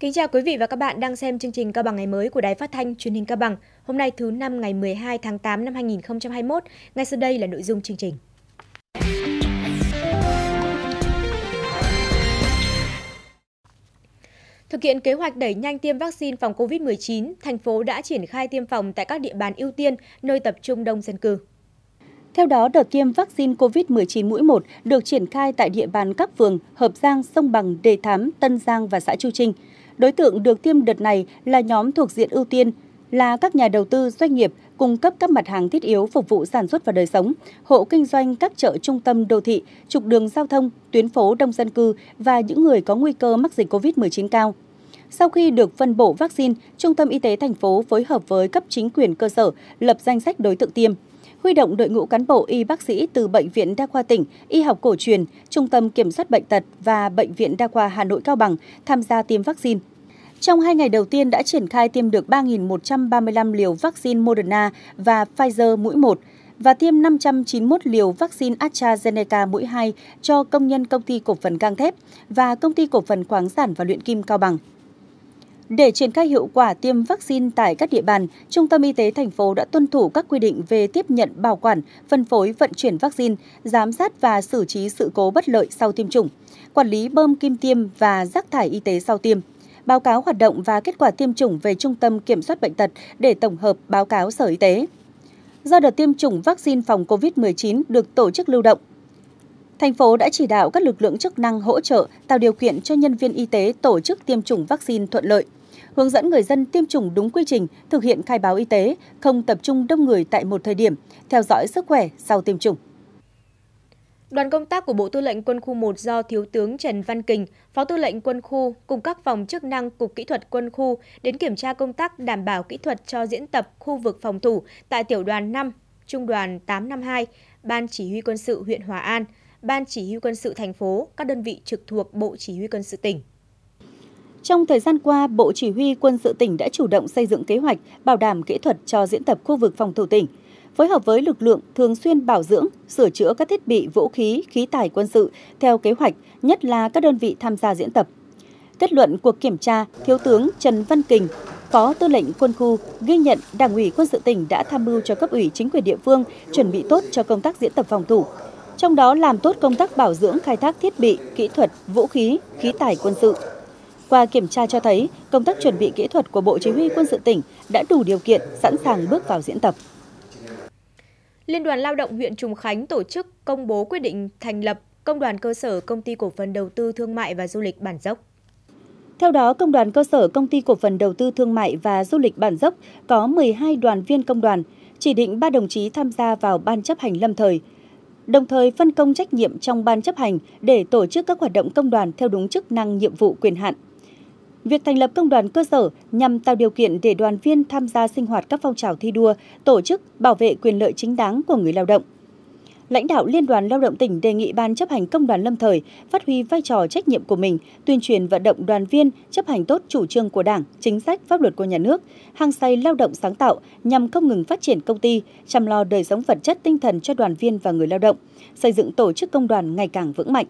Kính chào quý vị và các bạn đang xem chương trình Cao bằng ngày mới của Đài Phát thanh Truyền hình Cao bằng. Hôm nay thứ năm ngày 12 tháng 8 năm 2021. Ngay sau đây là nội dung chương trình. Thực hiện kế hoạch đẩy nhanh tiêm vaccine phòng COVID-19, thành phố đã triển khai tiêm phòng tại các địa bàn ưu tiên, nơi tập trung đông dân cư. Theo đó, đợt tiêm vaccine COVID-19 mũi 1 được triển khai tại địa bàn các phường Hợp Giang, Sông Bằng, Đề Thám, Tân Giang và xã Chu Trinh. Đối tượng được tiêm đợt này là nhóm thuộc diện ưu tiên, là các nhà đầu tư, doanh nghiệp cung cấp các mặt hàng thiết yếu phục vụ sản xuất và đời sống, hộ kinh doanh các chợ trung tâm đô thị, trục đường giao thông, tuyến phố đông dân cư và những người có nguy cơ mắc dịch COVID-19 cao. Sau khi được phân bổ vaccine, Trung tâm Y tế thành phố phối hợp với cấp chính quyền cơ sở lập danh sách đối tượng tiêm huy động đội ngũ cán bộ y bác sĩ từ Bệnh viện Đa khoa tỉnh, Y học cổ truyền, Trung tâm Kiểm soát Bệnh tật và Bệnh viện Đa khoa Hà Nội Cao Bằng tham gia tiêm vaccine. Trong hai ngày đầu tiên đã triển khai tiêm được 3.135 liều vaccine Moderna và Pfizer mũi 1 và tiêm 591 liều vaccine AstraZeneca mũi 2 cho công nhân công ty cổ phần gang thép và công ty cổ phần khoáng sản và luyện kim Cao Bằng. Để triển khai hiệu quả tiêm vaccine tại các địa bàn, Trung tâm Y tế thành phố đã tuân thủ các quy định về tiếp nhận, bảo quản, phân phối, vận chuyển vaccine, giám sát và xử trí sự cố bất lợi sau tiêm chủng, quản lý bơm kim tiêm và rác thải y tế sau tiêm báo cáo hoạt động và kết quả tiêm chủng về Trung tâm Kiểm soát Bệnh tật để tổng hợp báo cáo Sở Y tế. Do đợt tiêm chủng vaccine phòng COVID-19 được tổ chức lưu động, thành phố đã chỉ đạo các lực lượng chức năng hỗ trợ tạo điều kiện cho nhân viên y tế tổ chức tiêm chủng vaccine thuận lợi, hướng dẫn người dân tiêm chủng đúng quy trình, thực hiện khai báo y tế, không tập trung đông người tại một thời điểm, theo dõi sức khỏe sau tiêm chủng. Đoàn công tác của Bộ Tư lệnh Quân khu 1 do Thiếu tướng Trần Văn Kình, Phó Tư lệnh Quân khu cùng các phòng chức năng Cục Kỹ thuật Quân khu đến kiểm tra công tác đảm bảo kỹ thuật cho diễn tập khu vực phòng thủ tại Tiểu đoàn 5, Trung đoàn 852, Ban Chỉ huy Quân sự huyện Hòa An, Ban Chỉ huy Quân sự thành phố, các đơn vị trực thuộc Bộ Chỉ huy Quân sự tỉnh. Trong thời gian qua, Bộ Chỉ huy Quân sự tỉnh đã chủ động xây dựng kế hoạch bảo đảm kỹ thuật cho diễn tập khu vực phòng thủ tỉnh – phối hợp với lực lượng thường xuyên bảo dưỡng, sửa chữa các thiết bị vũ khí, khí tài quân sự theo kế hoạch, nhất là các đơn vị tham gia diễn tập. Kết luận cuộc kiểm tra, Thiếu tướng Trần Văn Kình, Phó Tư lệnh Quân khu ghi nhận Đảng ủy Quân sự tỉnh đã tham mưu cho cấp ủy chính quyền địa phương chuẩn bị tốt cho công tác diễn tập phòng thủ. Trong đó làm tốt công tác bảo dưỡng khai thác thiết bị, kỹ thuật, vũ khí, khí tài quân sự. Qua kiểm tra cho thấy, công tác chuẩn bị kỹ thuật của Bộ Chỉ huy Quân sự tỉnh đã đủ điều kiện sẵn sàng bước vào diễn tập. Liên đoàn Lao động huyện Trùng Khánh tổ chức công bố quyết định thành lập Công đoàn cơ sở Công ty Cổ phần Đầu tư Thương mại và Du lịch Bản Dốc. Theo đó, Công đoàn cơ sở Công ty Cổ phần Đầu tư Thương mại và Du lịch Bản Dốc có 12 đoàn viên công đoàn, chỉ định 3 đồng chí tham gia vào Ban chấp hành lâm thời, đồng thời phân công trách nhiệm trong Ban chấp hành để tổ chức các hoạt động công đoàn theo đúng chức năng nhiệm vụ quyền hạn. Việc thành lập công đoàn cơ sở nhằm tạo điều kiện để đoàn viên tham gia sinh hoạt các phong trào thi đua, tổ chức bảo vệ quyền lợi chính đáng của người lao động. Lãnh đạo Liên đoàn Lao động tỉnh đề nghị Ban chấp hành công đoàn lâm thời phát huy vai trò trách nhiệm của mình, tuyên truyền vận động đoàn viên chấp hành tốt chủ trương của Đảng, chính sách, pháp luật của nhà nước, hăng say lao động sáng tạo nhằm không ngừng phát triển công ty, chăm lo đời sống vật chất tinh thần cho đoàn viên và người lao động, xây dựng tổ chức công đoàn ngày càng vững mạnh.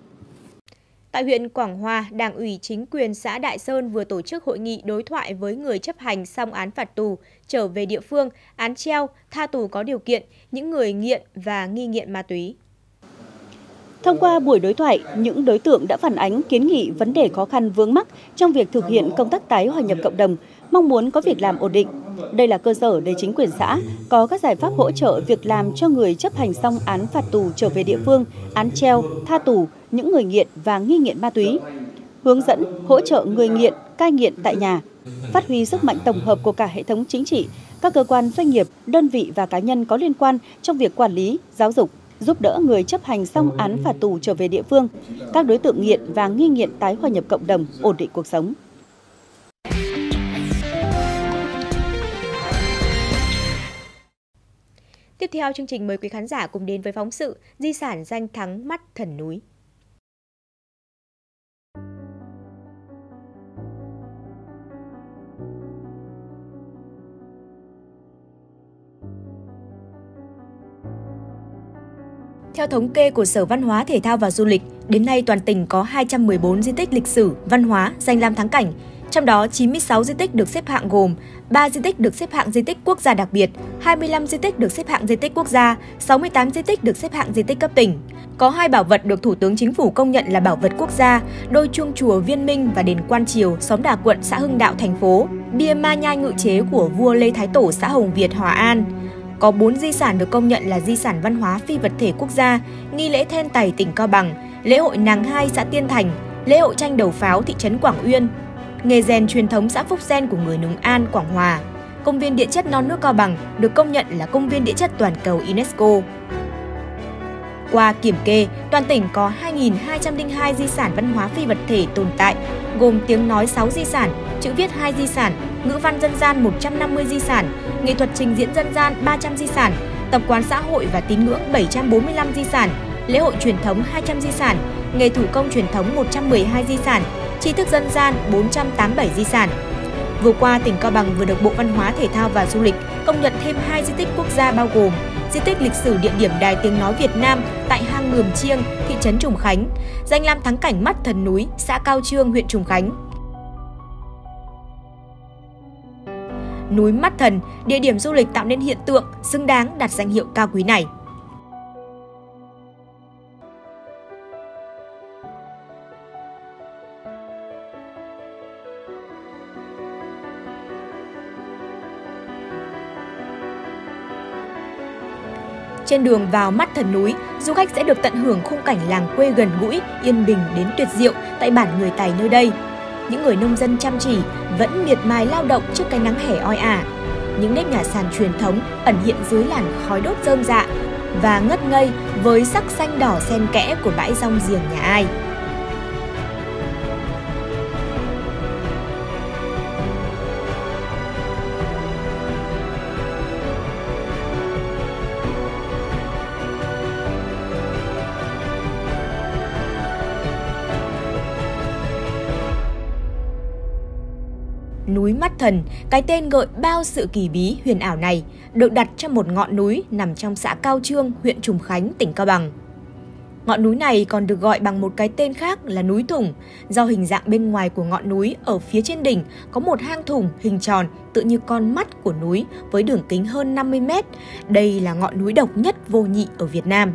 Tại huyện Quảng Hòa, Đảng ủy chính quyền xã Đại Sơn vừa tổ chức hội nghị đối thoại với người chấp hành xong án phạt tù, trở về địa phương, án treo, tha tù có điều kiện, những người nghiện và nghi nghiện ma túy. Thông qua buổi đối thoại, những đối tượng đã phản ánh kiến nghị vấn đề khó khăn vướng mắc trong việc thực hiện công tác tái hòa nhập cộng đồng, mong muốn có việc làm ổn định. Đây là cơ sở để chính quyền xã có các giải pháp hỗ trợ việc làm cho người chấp hành xong án phạt tù trở về địa phương, án treo, tha tù, những người nghiện và nghi nghiện ma túy, hướng dẫn hỗ trợ người nghiện cai nghiện tại nhà, phát huy sức mạnh tổng hợp của cả hệ thống chính trị, các cơ quan doanh nghiệp, đơn vị và cá nhân có liên quan trong việc quản lý, giáo dục, giúp đỡ người chấp hành xong án phạt tù trở về địa phương, các đối tượng nghiện và nghi nghiện tái hòa nhập cộng đồng, ổn định cuộc sống. Tiếp theo chương trình mời quý khán giả cùng đến với phóng sự Di sản danh thắng mắt thần núi. Theo thống kê của Sở Văn hóa Thể thao và Du lịch, đến nay toàn tỉnh có 214 di tích lịch sử, văn hóa, danh lam thắng cảnh. Trong đó 96 di tích được xếp hạng gồm 3 di tích được xếp hạng di tích quốc gia đặc biệt, 25 di tích được xếp hạng di tích quốc gia, 68 di tích được xếp hạng di tích cấp tỉnh. Có hai bảo vật được Thủ tướng Chính phủ công nhận là bảo vật quốc gia, đôi chuông chùa Viên Minh và đền Quan Triều, xóm Đà Quận, xã Hưng Đạo, thành phố, bia ma nhai ngự chế của vua Lê Thái Tổ, xã Hồng Việt, Hòa An. Có 4 di sản được công nhận là di sản văn hóa phi vật thể quốc gia, nghi lễ then tày tỉnh Cao Bằng, lễ hội nàng hai xã Tiên Thành, lễ hội tranh đầu pháo thị trấn Quảng Uyên, nghề rèn truyền thống xã Phúc Sen của người Nùng An, Quảng Hòa. Công viên địa chất non nước Cao Bằng được công nhận là công viên địa chất toàn cầu UNESCO. Qua kiểm kê, toàn tỉnh có 2.202 di sản văn hóa phi vật thể tồn tại, gồm tiếng nói 6 di sản, chữ viết 2 di sản, ngữ văn dân gian 150 di sản, nghệ thuật trình diễn dân gian 300 di sản, tập quán xã hội và tín ngưỡng 745 di sản, lễ hội truyền thống 200 di sản, nghề thủ công truyền thống 112 di sản, tri thức dân gian 487 di sản. Vừa qua, tỉnh Cao Bằng vừa được Bộ Văn hóa Thể thao và Du lịch công nhận thêm hai di tích quốc gia bao gồm di tích lịch sử địa điểm Đài Tiếng Nói Việt Nam tại hang Mường Chiêng, thị trấn Trùng Khánh, danh lam thắng cảnh mắt thần núi, xã Cao Trương, huyện Trùng Khánh. Núi Mắt Thần, địa điểm du lịch tạo nên hiện tượng xứng đáng đặt danh hiệu cao quý này. Trên đường vào mắt thần núi, du khách sẽ được tận hưởng khung cảnh làng quê gần gũi, yên bình đến tuyệt diệu tại bản người Tài nơi đây. Những người nông dân chăm chỉ vẫn miệt mài lao động trước cái nắng hè oi ả. Những nếp nhà sàn truyền thống ẩn hiện dưới làn khói đốt rơm dạ và ngất ngây với sắc xanh đỏ xen kẽ của bãi rong giềng nhà ai. Núi Mắt Thần, cái tên gợi bao sự kỳ bí huyền ảo này, được đặt trong một ngọn núi nằm trong xã Cao Trương, huyện Trùng Khánh, tỉnh Cao Bằng. Ngọn núi này còn được gọi bằng một cái tên khác là núi thủng, do hình dạng bên ngoài của ngọn núi ở phía trên đỉnh có một hang thủng hình tròn tự như con mắt của núi với đường kính hơn 50 mét. Đây là ngọn núi độc nhất vô nhị ở Việt Nam.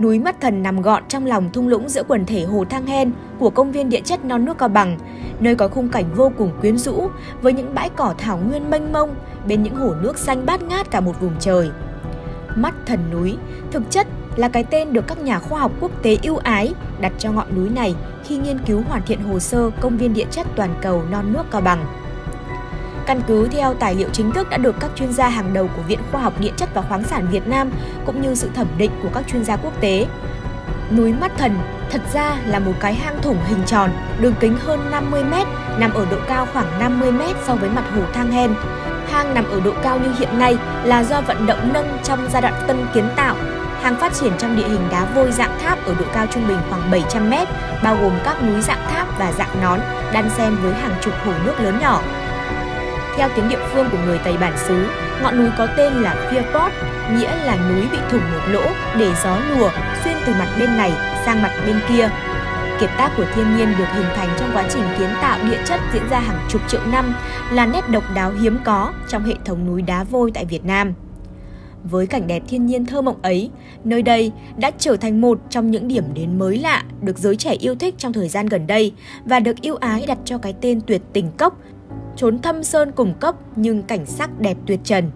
Núi Mắt Thần nằm gọn trong lòng thung lũng giữa quần thể Hồ Thang Hen của công viên địa chất non nước Cao Bằng, nơi có khung cảnh vô cùng quyến rũ với những bãi cỏ thảo nguyên mênh mông bên những hồ nước xanh bát ngát cả một vùng trời. Mắt Thần núi thực chất là cái tên được các nhà khoa học quốc tế ưu ái đặt cho ngọn núi này khi nghiên cứu hoàn thiện hồ sơ công viên địa chất toàn cầu non nước Cao Bằng. Căn cứ theo tài liệu chính thức đã được các chuyên gia hàng đầu của Viện Khoa học Địa chất và Khoáng sản Việt Nam cũng như sự thẩm định của các chuyên gia quốc tế. Núi Mắt Thần thật ra là một cái hang thủng hình tròn, đường kính hơn 50 m, nằm ở độ cao khoảng 50 m so với mặt hồ Thang Hen. Hang nằm ở độ cao như hiện nay là do vận động nâng trong giai đoạn tân kiến tạo. Hang phát triển trong địa hình đá vôi dạng tháp ở độ cao trung bình khoảng 700 m, bao gồm các núi dạng tháp và dạng nón, đan xen với hàng chục hồ nước lớn nhỏ. Theo tiếng địa phương của người Tây Bản xứ, ngọn núi có tên là Fearport, nghĩa là núi bị thủng một lỗ để gió lùa xuyên từ mặt bên này sang mặt bên kia. Kiệt tác của thiên nhiên được hình thành trong quá trình kiến tạo địa chất diễn ra hàng chục triệu năm là nét độc đáo hiếm có trong hệ thống núi đá vôi tại Việt Nam. Với cảnh đẹp thiên nhiên thơ mộng ấy, nơi đây đã trở thành một trong những điểm đến mới lạ được giới trẻ yêu thích trong thời gian gần đây và được yêu ái đặt cho cái tên tuyệt tình cốc trốn thâm sơn cùng cốc nhưng cảnh sắc đẹp tuyệt trần.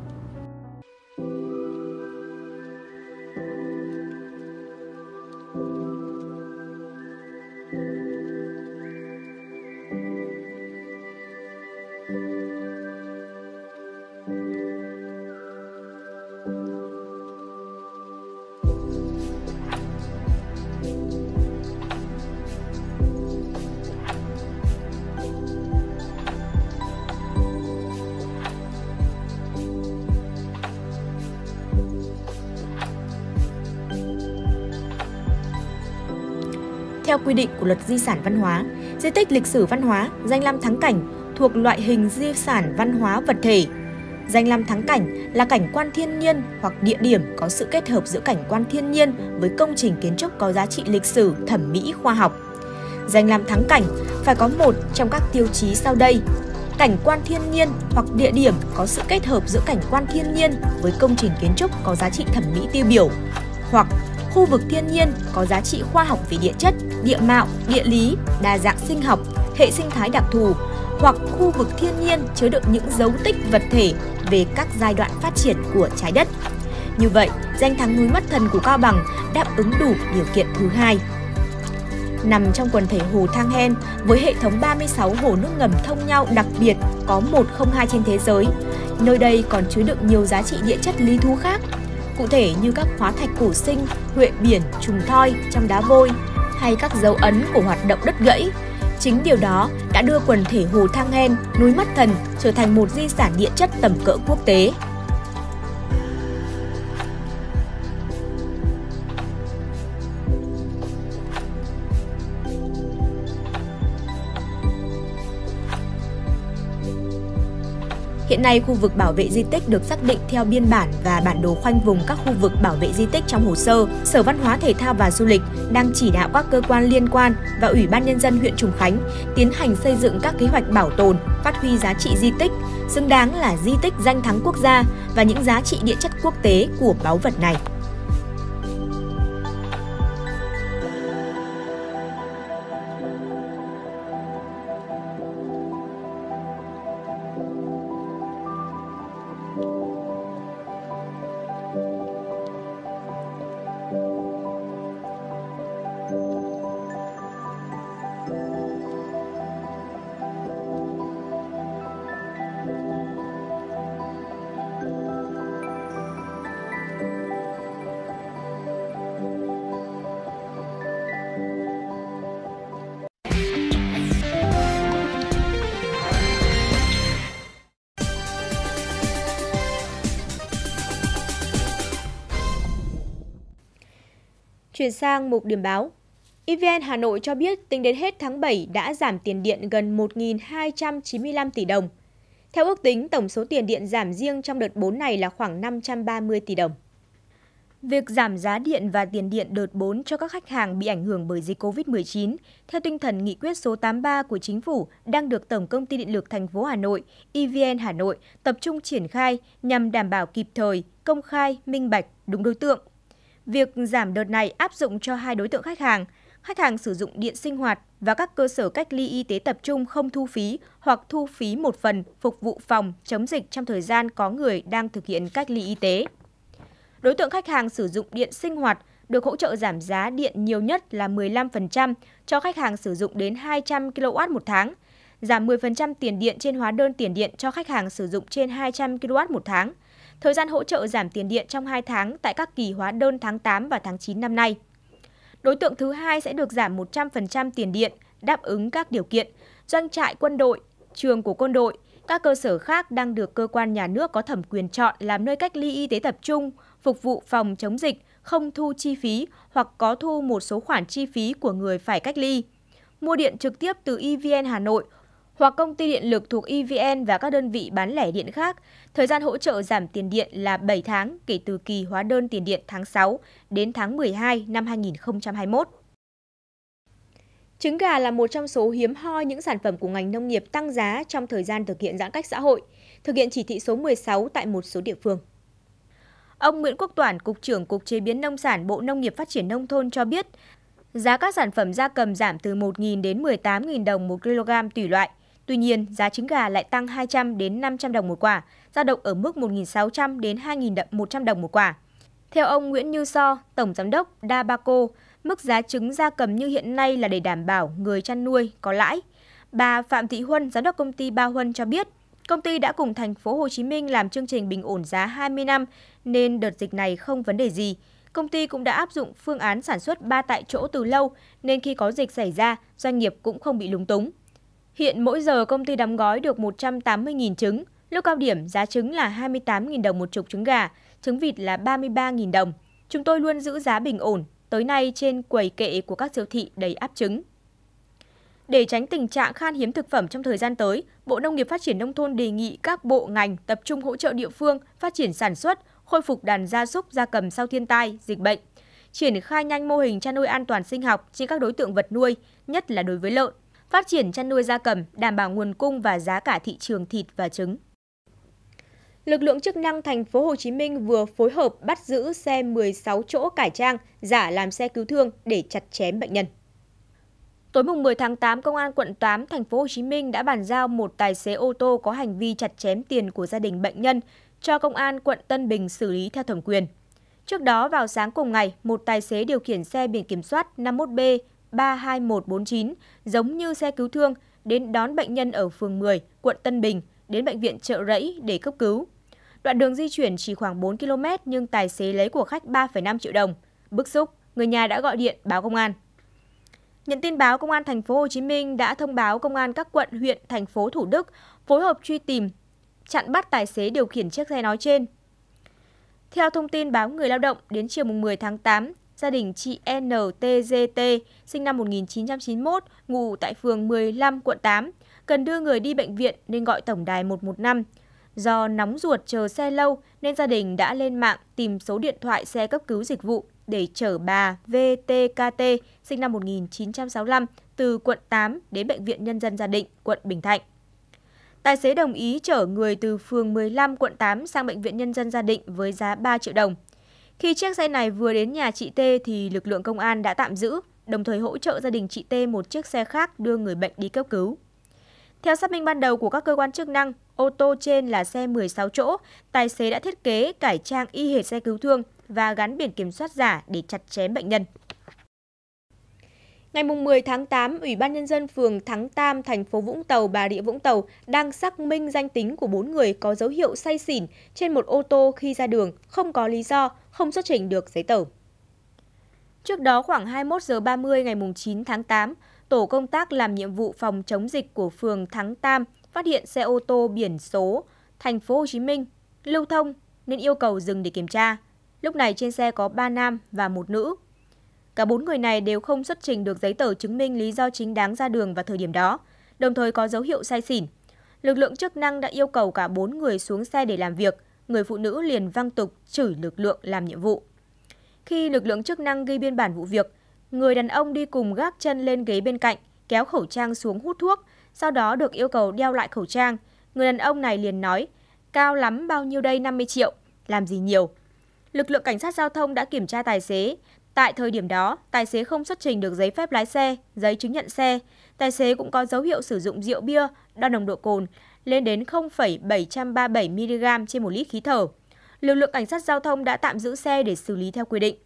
Theo quy định của luật di sản văn hóa, di tích lịch sử văn hóa, danh lam thắng cảnh thuộc loại hình di sản văn hóa vật thể. Danh lam thắng cảnh là cảnh quan thiên nhiên hoặc địa điểm có sự kết hợp giữa cảnh quan thiên nhiên với công trình kiến trúc có giá trị lịch sử, thẩm mỹ, khoa học. Danh lam thắng cảnh phải có một trong các tiêu chí sau đây. Cảnh quan thiên nhiên hoặc địa điểm có sự kết hợp giữa cảnh quan thiên nhiên với công trình kiến trúc có giá trị thẩm mỹ tiêu biểu. Hoặc khu vực thiên nhiên có giá trị khoa học về địa chất, địa mạo, địa lý, đa dạng sinh học, hệ sinh thái đặc thù hoặc khu vực thiên nhiên chứa đựng những dấu tích vật thể về các giai đoạn phát triển của trái đất. Như vậy, danh thắng núi Mắt Thần của Cao Bằng đáp ứng đủ điều kiện thứ hai. Nằm trong quần thể hồ Thang Hen với hệ thống 36 hồ nước ngầm thông nhau đặc biệt có 102 trên thế giới, nơi đây còn chứa đựng nhiều giá trị địa chất lý thú khác, cụ thể như các hóa thạch cổ sinh, huệ biển, trùng thoi trong đá vôi hay các dấu ấn của hoạt động đất gãy. Chính điều đó đã đưa quần thể hồ Thang Hen, núi Mắt Thần trở thành một di sản địa chất tầm cỡ quốc tế. Hiện nay, khu vực bảo vệ di tích được xác định theo biên bản và bản đồ khoanh vùng các khu vực bảo vệ di tích trong hồ sơ. Sở Văn hóa Thể thao và Du lịch đang chỉ đạo các cơ quan liên quan và Ủy ban Nhân dân huyện Trùng Khánh tiến hành xây dựng các kế hoạch bảo tồn, phát huy giá trị di tích, xứng đáng là di tích danh thắng quốc gia và những giá trị địa chất quốc tế của báu vật này. Chuyển sang mục điểm báo. EVN Hà Nội cho biết tính đến hết tháng 7 đã giảm tiền điện gần 1.295 tỷ đồng. Theo ước tính, tổng số tiền điện giảm riêng trong đợt 4 này là khoảng 530 tỷ đồng. Việc giảm giá điện và tiền điện đợt 4 cho các khách hàng bị ảnh hưởng bởi dịch COVID-19 theo tinh thần nghị quyết số 83 của chính phủ đang được Tổng công ty Điện lực thành phố Hà Nội, EVN Hà Nội tập trung triển khai nhằm đảm bảo kịp thời, công khai, minh bạch, đúng đối tượng, Việc giảm đợt này áp dụng cho hai đối tượng khách hàng, khách hàng sử dụng điện sinh hoạt và các cơ sở cách ly y tế tập trung không thu phí hoặc thu phí một phần phục vụ phòng chống dịch trong thời gian có người đang thực hiện cách ly y tế. Đối tượng khách hàng sử dụng điện sinh hoạt được hỗ trợ giảm giá điện nhiều nhất là 15% cho khách hàng sử dụng đến 200 kW một tháng, giảm 10% tiền điện trên hóa đơn tiền điện cho khách hàng sử dụng trên 200 kW một tháng – thời gian hỗ trợ giảm tiền điện trong 2 tháng tại các kỳ hóa đơn tháng 8 và tháng 9 năm nay. Đối tượng thứ hai sẽ được giảm 100% tiền điện đáp ứng các điều kiện doanh trại quân đội, trường của quân đội, các cơ sở khác đang được cơ quan nhà nước có thẩm quyền chọn làm nơi cách ly y tế tập trung, phục vụ phòng chống dịch, không thu chi phí hoặc có thu một số khoản chi phí của người phải cách ly. Mua điện trực tiếp từ EVN Hà Nội hoặc công ty điện lực thuộc EVN và các đơn vị bán lẻ điện khác. Thời gian hỗ trợ giảm tiền điện là 7 tháng kể từ kỳ hóa đơn tiền điện tháng 6 đến tháng 12 năm 2021. Trứng gà là một trong số hiếm hoi những sản phẩm của ngành nông nghiệp tăng giá trong thời gian thực hiện giãn cách xã hội, thực hiện chỉ thị số 16 tại một số địa phương. Ông Nguyễn Quốc Toản, Cục trưởng Cục Chế biến Nông sản Bộ Nông nghiệp Phát triển Nông thôn cho biết, giá các sản phẩm gia cầm giảm từ 1.000 đến 18.000 đồng một kg tùy loại – Tuy nhiên, giá trứng gà lại tăng 200 đến 500 đồng một quả, dao động ở mức 1.600 đến 2.100 đồng một quả. Theo ông Nguyễn Như So, Tổng Giám đốc Dabaco, mức giá trứng gia cầm như hiện nay là để đảm bảo người chăn nuôi có lãi. Bà Phạm Thị Huân, Giám đốc công ty Ba Huân cho biết, công ty đã cùng thành phố Hồ Chí Minh làm chương trình bình ổn giá 20 năm nên đợt dịch này không vấn đề gì. Công ty cũng đã áp dụng phương án sản xuất ba tại chỗ từ lâu nên khi có dịch xảy ra, doanh nghiệp cũng không bị lúng túng. Hiện mỗi giờ công ty đóng gói được 180.000 trứng, lúc cao điểm giá trứng là 28.000 đồng một chục trứng gà, trứng vịt là 33.000 đồng. Chúng tôi luôn giữ giá bình ổn, tới nay trên quầy kệ của các siêu thị đầy áp trứng. Để tránh tình trạng khan hiếm thực phẩm trong thời gian tới, Bộ Nông nghiệp Phát triển Nông thôn đề nghị các bộ ngành tập trung hỗ trợ địa phương phát triển sản xuất, khôi phục đàn gia súc gia cầm sau thiên tai, dịch bệnh. triển khai nhanh mô hình chăn nuôi an toàn sinh học trên các đối tượng vật nuôi, nhất là đối với lợn, phát triển chăn nuôi gia cầm, đảm bảo nguồn cung và giá cả thị trường thịt và trứng. Lực lượng chức năng thành phố Hồ Chí Minh vừa phối hợp bắt giữ xe 16 chỗ cải trang giả làm xe cứu thương để chặt chém bệnh nhân. Tối mùng 10 tháng 8, Công an quận 8 thành phố Hồ Chí Minh đã bàn giao một tài xế ô tô có hành vi chặt chém tiền của gia đình bệnh nhân cho Công an quận Tân Bình xử lý theo thẩm quyền. Trước đó vào sáng cùng ngày, một tài xế điều khiển xe biển kiểm soát 51B 32149 giống như xe cứu thương đến đón bệnh nhân ở phường 10, quận Tân Bình đến bệnh viện Trợ Rẫy để cấp cứu. Đoạn đường di chuyển chỉ khoảng 4 km nhưng tài xế lấy của khách 3,5 triệu đồng. Bức xúc, người nhà đã gọi điện báo công an. Nhận tin báo, Công an thành phố Hồ Chí Minh đã thông báo công an các quận, huyện, thành phố Thủ Đức phối hợp truy tìm, chặn bắt tài xế điều khiển chiếc xe nói trên. Theo thông tin báo Người Lao động, đến chiều 10 tháng 8, gia đình chị NTGT sinh năm 1991, ngụ tại phường 15, quận 8, cần đưa người đi bệnh viện nên gọi tổng đài 115. Do nóng ruột chờ xe lâu nên gia đình đã lên mạng tìm số điện thoại xe cấp cứu dịch vụ để chở bà VTKT sinh năm 1965 từ quận 8 đến Bệnh viện Nhân dân Gia Định, quận Bình Thạnh. Tài xế đồng ý chở người từ phường 15 quận 8 sang Bệnh viện Nhân dân Gia Định với giá 3 triệu đồng. Khi chiếc xe này vừa đến nhà chị T thì lực lượng công an đã tạm giữ, đồng thời hỗ trợ gia đình chị T một chiếc xe khác đưa người bệnh đi cấp cứu. Theo xác minh ban đầu của các cơ quan chức năng, ô tô trên là xe 16 chỗ, tài xế đã thiết kế cải trang y hệt xe cứu thương và gắn biển kiểm soát giả để chặt chém bệnh nhân. Ngày 10 tháng 8, Ủy ban Nhân dân phường Thắng Tam, thành phố Vũng Tàu, Bà Rịa Vũng Tàu đang xác minh danh tính của 4 người có dấu hiệu say xỉn trên một ô tô khi ra đường, không có lý do, không xuất trình được giấy tờ. Trước đó khoảng 21 giờ 30 ngày 9 tháng 8, tổ công tác làm nhiệm vụ phòng chống dịch của phường Thắng Tam phát hiện xe ô tô biển số thành phố Hồ Chí Minh lưu thông nên yêu cầu dừng để kiểm tra. Lúc này trên xe có 3 nam và một nữ. Cả bốn người này đều không xuất trình được giấy tờ chứng minh lý do chính đáng ra đường vào thời điểm đó, đồng thời có dấu hiệu say xỉn. Lực lượng chức năng đã yêu cầu cả bốn người xuống xe để làm việc, người phụ nữ liền văng tục chửi lực lượng làm nhiệm vụ. Khi lực lượng chức năng ghi biên bản vụ việc, người đàn ông đi cùng gác chân lên ghế bên cạnh, kéo khẩu trang xuống hút thuốc, sau đó được yêu cầu đeo lại khẩu trang. Người đàn ông này liền nói, cao lắm bao nhiêu đây 50 triệu, làm gì nhiều. Lực lượng cảnh sát giao thông đã kiểm tra tài xế. Tại thời điểm đó, tài xế không xuất trình được giấy phép lái xe, giấy chứng nhận xe. Tài xế cũng có dấu hiệu sử dụng rượu bia, đo nồng độ cồn lên đến 0,737mg trên một lít khí thở. Lực lượng cảnh sát giao thông đã tạm giữ xe để xử lý theo quy định.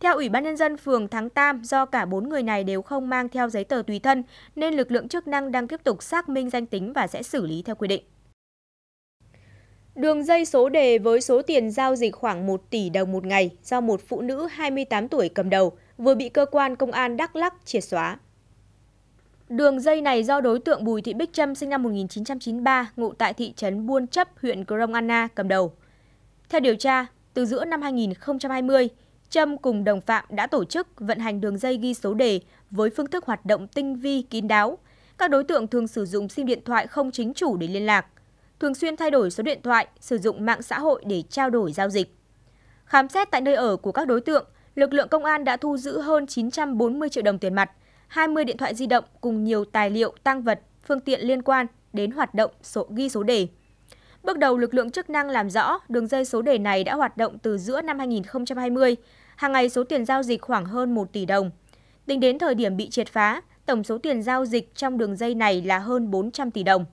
Theo Ủy ban Nhân dân phường Thắng Tam, do cả bốn người này đều không mang theo giấy tờ tùy thân, nên lực lượng chức năng đang tiếp tục xác minh danh tính và sẽ xử lý theo quy định. Đường dây số đề với số tiền giao dịch khoảng 1 tỷ đồng một ngày do một phụ nữ 28 tuổi cầm đầu vừa bị cơ quan công an Đắk lắc triệt xóa. Đường dây này do đối tượng Bùi Thị Bích Trâm sinh năm 1993, ngụ tại thị trấn Buôn Chấp, huyện Krông Anna cầm đầu. Theo điều tra, từ giữa năm 2020, Trâm cùng đồng phạm đã tổ chức vận hành đường dây ghi số đề với phương thức hoạt động tinh vi, kín đáo. Các đối tượng thường sử dụng sim điện thoại không chính chủ để liên lạc, thường xuyên thay đổi số điện thoại, sử dụng mạng xã hội để trao đổi giao dịch. Khám xét tại nơi ở của các đối tượng, lực lượng công an đã thu giữ hơn 940 triệu đồng tiền mặt, 20 điện thoại di động cùng nhiều tài liệu, tăng vật, phương tiện liên quan đến hoạt động sổ ghi số đề. Bước đầu, lực lượng chức năng làm rõ đường dây số đề này đã hoạt động từ giữa năm 2020, hàng ngày số tiền giao dịch khoảng hơn 1 tỷ đồng. Tính đến thời điểm bị triệt phá, tổng số tiền giao dịch trong đường dây này là hơn 400 tỷ đồng.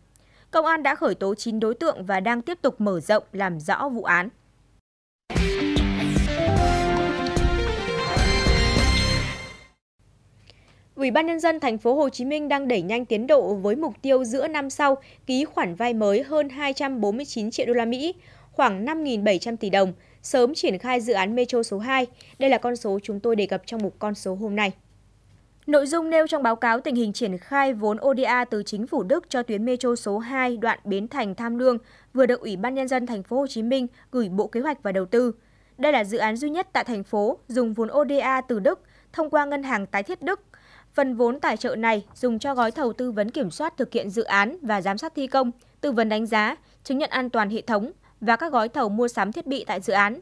Công an đã khởi tố 9 đối tượng và đang tiếp tục mở rộng làm rõ vụ án. Ủy ban nhân dân thành phố Hồ Chí Minh đang đẩy nhanh tiến độ với mục tiêu giữa năm sau ký khoản vay mới hơn 249 triệu đô la Mỹ, khoảng 5.700 tỷ đồng, sớm triển khai dự án Metro số 2. Đây là con số chúng tôi đề cập trong mục con số hôm nay. Nội dung nêu trong báo cáo tình hình triển khai vốn ODA từ chính phủ Đức cho tuyến Metro số 2 đoạn Bến Thành Tham Lương vừa được Ủy ban nhân dân thành phố Hồ Chí Minh gửi Bộ Kế hoạch và Đầu tư. Đây là dự án duy nhất tại thành phố dùng vốn ODA từ Đức thông qua ngân hàng tái thiết Đức Phần vốn tài trợ này dùng cho gói thầu tư vấn kiểm soát thực hiện dự án và giám sát thi công, tư vấn đánh giá, chứng nhận an toàn hệ thống và các gói thầu mua sắm thiết bị tại dự án.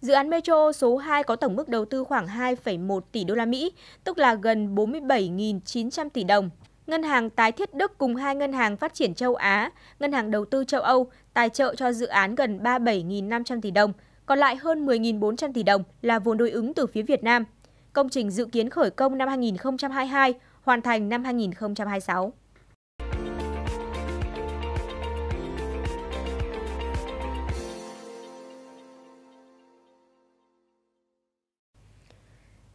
Dự án Metro số 2 có tổng mức đầu tư khoảng 2,1 tỷ đô la Mỹ, tức là gần 47.900 tỷ đồng. Ngân hàng tái thiết Đức cùng hai ngân hàng phát triển châu Á, Ngân hàng đầu tư châu Âu tài trợ cho dự án gần 37.500 tỷ đồng, còn lại hơn 10.400 tỷ đồng là vốn đối ứng từ phía Việt Nam. Công trình dự kiến khởi công năm 2022, hoàn thành năm 2026.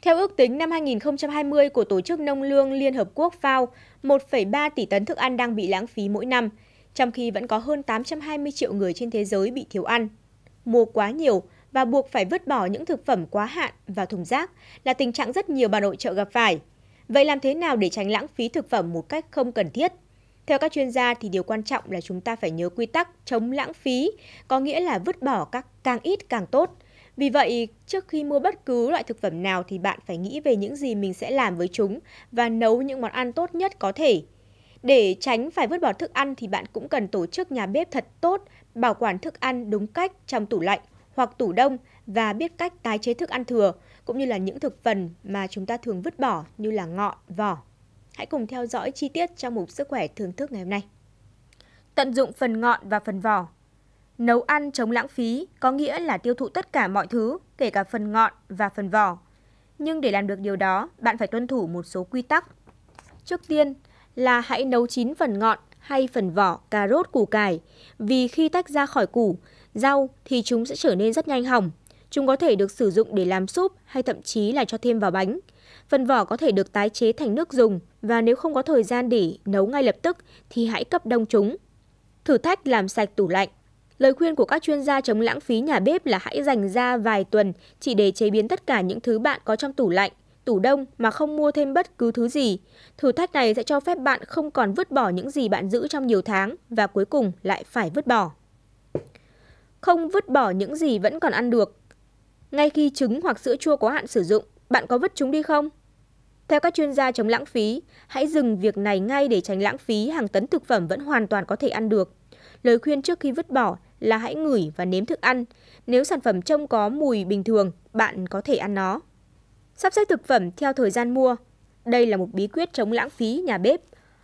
Theo ước tính năm 2020 của Tổ chức Nông lương Liên Hợp Quốc FAO, 1,3 tỷ tấn thức ăn đang bị lãng phí mỗi năm, trong khi vẫn có hơn 820 triệu người trên thế giới bị thiếu ăn. Mua quá nhiều và buộc phải vứt bỏ những thực phẩm quá hạn vào thùng rác là tình trạng rất nhiều bà nội trợ gặp phải. Vậy làm thế nào để tránh lãng phí thực phẩm một cách không cần thiết? Theo các chuyên gia thì điều quan trọng là chúng ta phải nhớ quy tắc chống lãng phí, có nghĩa là vứt bỏ các càng ít càng tốt – vì vậy, trước khi mua bất cứ loại thực phẩm nào thì bạn phải nghĩ về những gì mình sẽ làm với chúng và nấu những món ăn tốt nhất có thể. Để tránh phải vứt bỏ thức ăn thì bạn cũng cần tổ chức nhà bếp thật tốt, bảo quản thức ăn đúng cách trong tủ lạnh hoặc tủ đông và biết cách tái chế thức ăn thừa, cũng như là những thực phẩm mà chúng ta thường vứt bỏ như là ngọn, vỏ. Hãy cùng theo dõi chi tiết trong mục Sức khỏe thưởng thức ngày hôm nay. Tận dụng phần ngọn và phần vỏ Nấu ăn chống lãng phí có nghĩa là tiêu thụ tất cả mọi thứ, kể cả phần ngọn và phần vỏ. Nhưng để làm được điều đó, bạn phải tuân thủ một số quy tắc. Trước tiên là hãy nấu chín phần ngọn hay phần vỏ cà rốt củ cải, vì khi tách ra khỏi củ, rau thì chúng sẽ trở nên rất nhanh hỏng. Chúng có thể được sử dụng để làm súp hay thậm chí là cho thêm vào bánh. Phần vỏ có thể được tái chế thành nước dùng và nếu không có thời gian để nấu ngay lập tức thì hãy cấp đông chúng. Thử thách làm sạch tủ lạnh. Lời khuyên của các chuyên gia chống lãng phí nhà bếp là hãy dành ra vài tuần chỉ để chế biến tất cả những thứ bạn có trong tủ lạnh, tủ đông mà không mua thêm bất cứ thứ gì. Thử thách này sẽ cho phép bạn không còn vứt bỏ những gì bạn giữ trong nhiều tháng và cuối cùng lại phải vứt bỏ. Không vứt bỏ những gì vẫn còn ăn được. Ngay khi trứng hoặc sữa chua có hạn sử dụng, bạn có vứt chúng đi không? Theo các chuyên gia chống lãng phí, hãy dừng việc này ngay để tránh lãng phí hàng tấn thực phẩm vẫn hoàn toàn có thể ăn được. Lời khuyên trước khi vứt bỏ là hãy ngửi và nếm thức ăn. Nếu sản phẩm trông có mùi bình thường, bạn có thể ăn nó. Sắp xếp thực phẩm theo thời gian mua. Đây là một bí quyết chống lãng phí nhà bếp.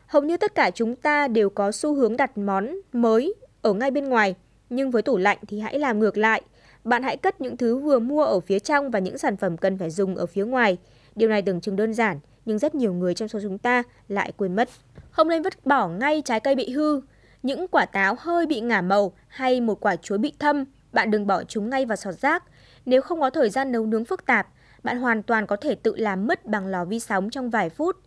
Hầu như tất cả chúng ta đều có xu hướng đặt món mới ở ngay bên ngoài, nhưng với tủ lạnh thì hãy làm ngược lại. Bạn hãy cất những thứ vừa mua ở phía trong và những sản phẩm cần phải dùng ở phía ngoài. Điều này tưởng chừng đơn giản, nhưng rất nhiều người trong số chúng ta lại quên mất. Không nên vứt bỏ ngay trái cây bị hư, những quả táo hơi bị ngả màu hay một quả chuối bị thâm, bạn đừng bỏ chúng ngay vào sọt rác. Nếu không có thời gian nấu nướng phức tạp, bạn hoàn toàn có thể tự làm mứt bằng lò vi sóng trong vài phút.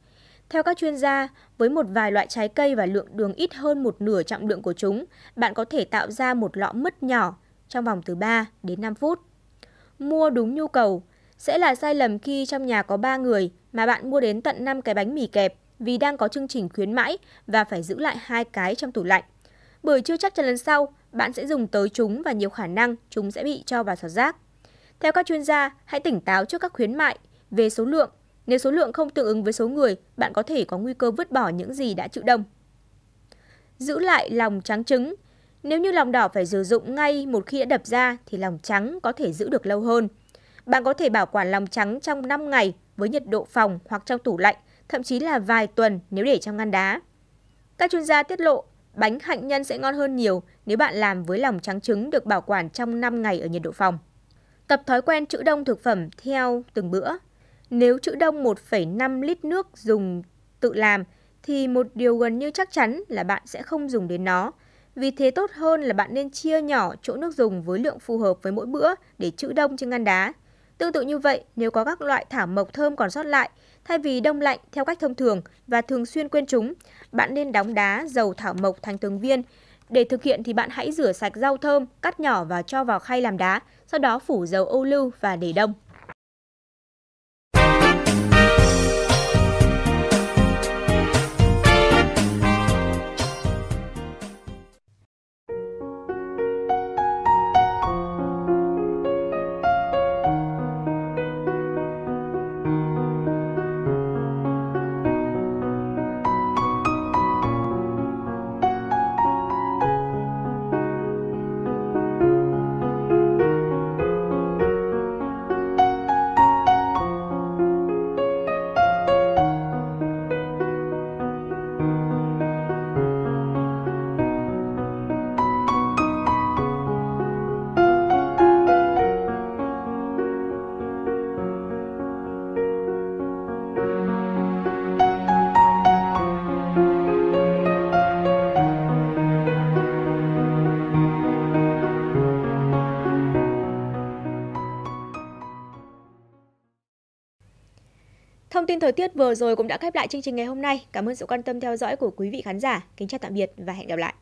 Theo các chuyên gia, với một vài loại trái cây và lượng đường ít hơn một nửa trọng lượng của chúng, bạn có thể tạo ra một lọ mứt nhỏ trong vòng từ 3 đến 5 phút. Mua đúng nhu cầu sẽ là sai lầm khi trong nhà có 3 người mà bạn mua đến tận 5 cái bánh mì kẹp vì đang có chương trình khuyến mãi và phải giữ lại hai cái trong tủ lạnh. Bởi chưa chắc chắn lần sau bạn sẽ dùng tới chúng và nhiều khả năng chúng sẽ bị cho vào sọt rác. Theo các chuyên gia, hãy tỉnh táo trước các khuyến mại về số lượng. Nếu số lượng không tương ứng với số người, bạn có thể có nguy cơ vứt bỏ những gì đã chịu đông. Giữ lại lòng trắng trứng. Nếu như lòng đỏ phải sử dụng ngay một khi đã đập ra thì lòng trắng có thể giữ được lâu hơn. Bạn có thể bảo quản lòng trắng trong 5 ngày với nhiệt độ phòng hoặc trong tủ lạnh thậm chí là vài tuần nếu để trong ngăn đá. Các chuyên gia tiết lộ bánh hạnh nhân sẽ ngon hơn nhiều nếu bạn làm với lòng trắng trứng được bảo quản trong 5 ngày ở nhiệt độ phòng. Tập thói quen trữ đông thực phẩm theo từng bữa. Nếu trữ đông 1,5 lít nước dùng tự làm thì một điều gần như chắc chắn là bạn sẽ không dùng đến nó. Vì thế tốt hơn là bạn nên chia nhỏ chỗ nước dùng với lượng phù hợp với mỗi bữa để trữ đông trên ngăn đá. Tương tự như vậy, nếu có các loại thảo mộc thơm còn sót lại Thay vì đông lạnh theo cách thông thường và thường xuyên quên chúng, bạn nên đóng đá dầu thảo mộc thành từng viên. Để thực hiện thì bạn hãy rửa sạch rau thơm, cắt nhỏ và cho vào khay làm đá, sau đó phủ dầu ô lưu và để đông. Tin thời tiết vừa rồi cũng đã khép lại chương trình ngày hôm nay. Cảm ơn sự quan tâm theo dõi của quý vị khán giả. Kính chào tạm biệt và hẹn gặp lại.